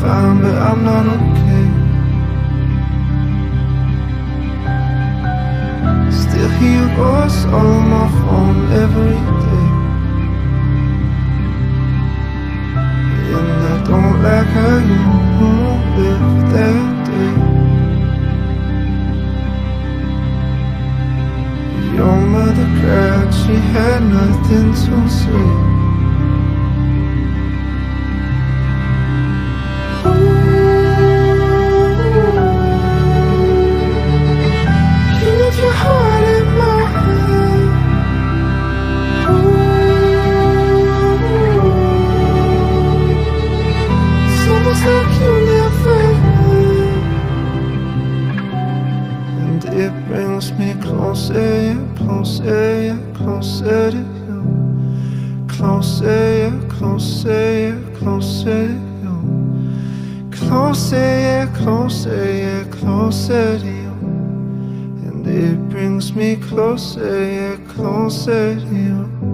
Fine, but I'm not okay. Still hear your voice on my phone every day. And I don't like how you live that day. Your mother cried, she had nothing to say. It brings me closer, closer, closer to you. Closer, closer, closer to you. Closer, closer, closer to you. And it brings me closer, closer to you.